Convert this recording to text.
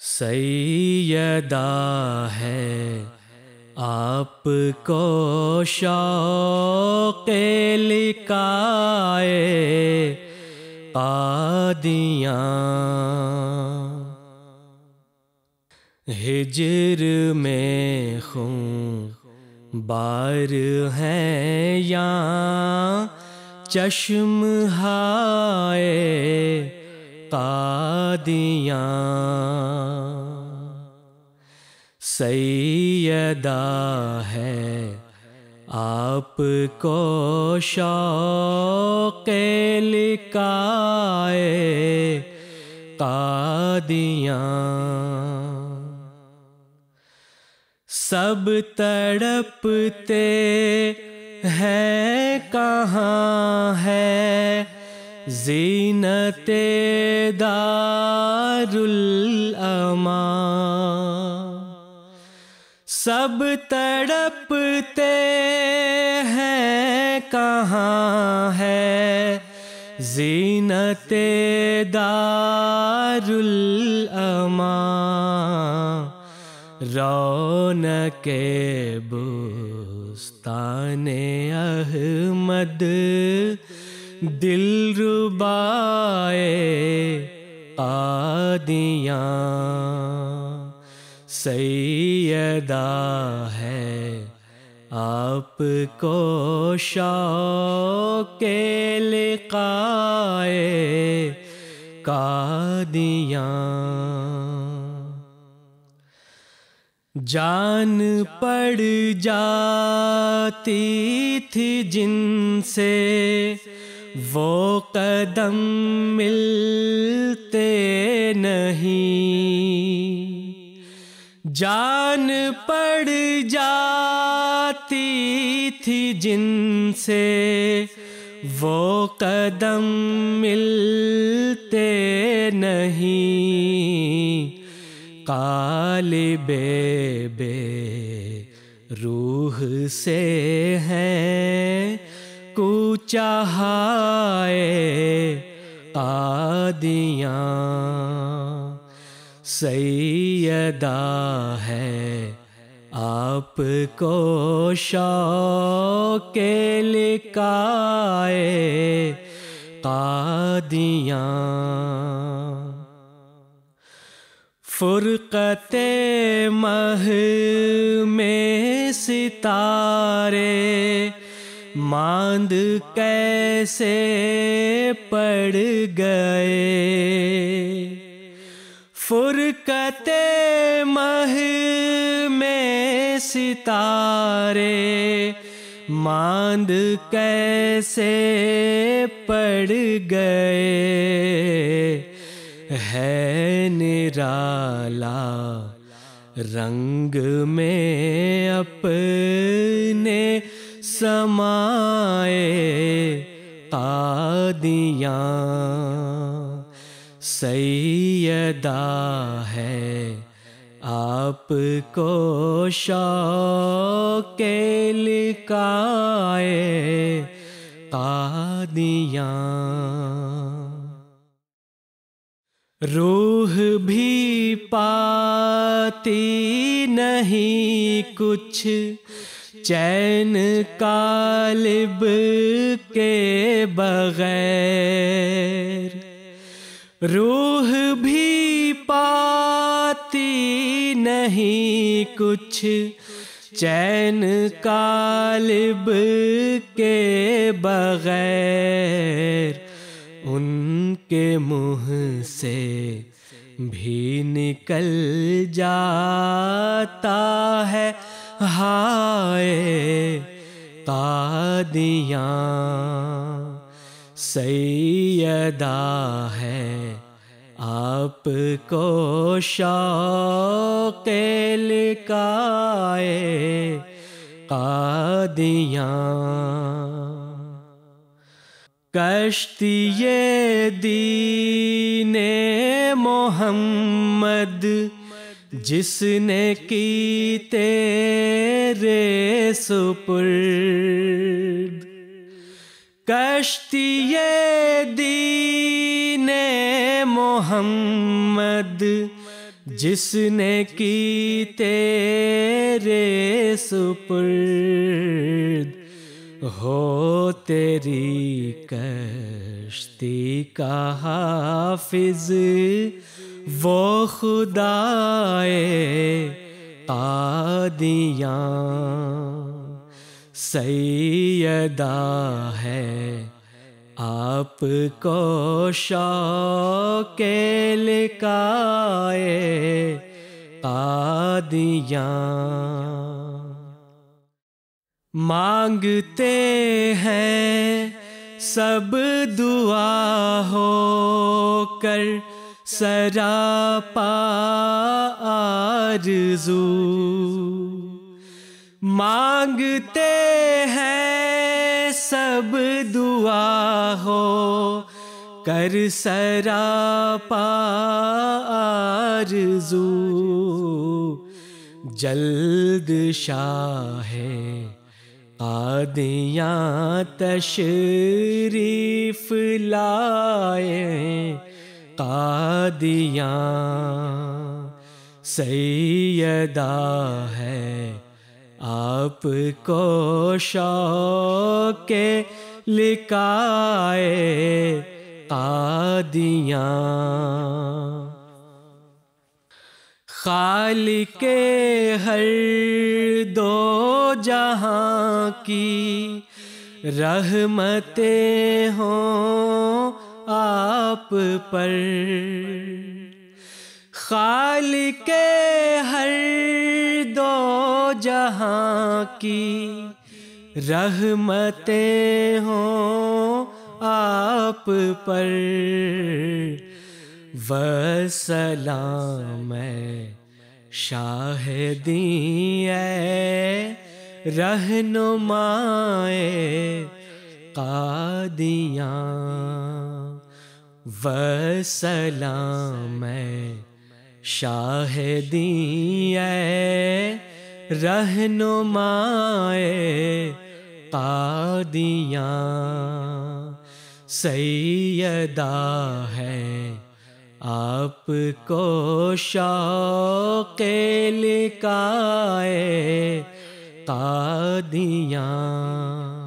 سیدہ ہے آپ کو شوق لکائے قادیاں۔ ہجر میں خون بار ہیں یا چشم ہائے قادیاں سیدہ ہے آپ کو شوق لکائے قادیاں سب تڑپتے ہیں کہاں ہے زینت دار الامان سب تڑپتے ہیں کہاں ہے زینت دار الامان رون کے بستان احمد دل ربائے قادیاں سیدہ ہے آپ کو شوق لقائے قادیاں جان پڑ جاتی تھی جن سے وہ قدم ملتے نہیں۔ جان پڑ جاتی تھی جن سے وہ قدم ملتے نہیں۔ قالب بے روح سے ہیں کوچا قادیاں سیدہ ہے آپ کو شوق لکائے قادیاں فرقت مہ میں ستارے ماند کیسے پڑ گئے؟ فرقت مہ میں ستارے ماند کیسے پڑ گئے؟ ہے نرالا رنگ میں اپنے سمائے قادیاں۔ سیدہ ہے آپ کو شوق لکائے قادیاں۔ روح بھی پاتی نہیں کچھ۔ چین کالب کے بغیر روح بھی پاتی نہیں کچھ۔ چین کالب کے بغیر ان کے منہ سے بھی نکل جاتا ہے۔ ہائے قادیاں سیدہ ہے آپ کو شوق لکائے قادیاں۔ کشتی دین محمد جس نے کی تیرے سپرد کشتی دین محمد جس نے کی تیرے سپرد ہو تیری کشتی کا حافظ وہ خدا قادیاں۔ سیدہ ہے آپ کو شوق لکائے قادیاں۔ مانگتے ہیں سب دعا ہو کر سرا آرزو مانگتے ہیں سب دعا ہو، کر سرا آرزو۔ جلد شاہ قادیاں تشریف لائے قادیاں، سیدہ ہے آپ کو شوق لکھائے قادیاں۔ خالق ہر دو جہاں کی رحمتیں ہوں آپ پر۔ خالق ہر دو جہاں کی رحمتیں ہوں آپ پر۔ وسلام شاہدی اے رہنمائے قادیاں۔ وسلام شاہدی اے رہنمائے قادیاں۔ سیدہ ہے۔ آپ کو شوق لکائے قادیاں۔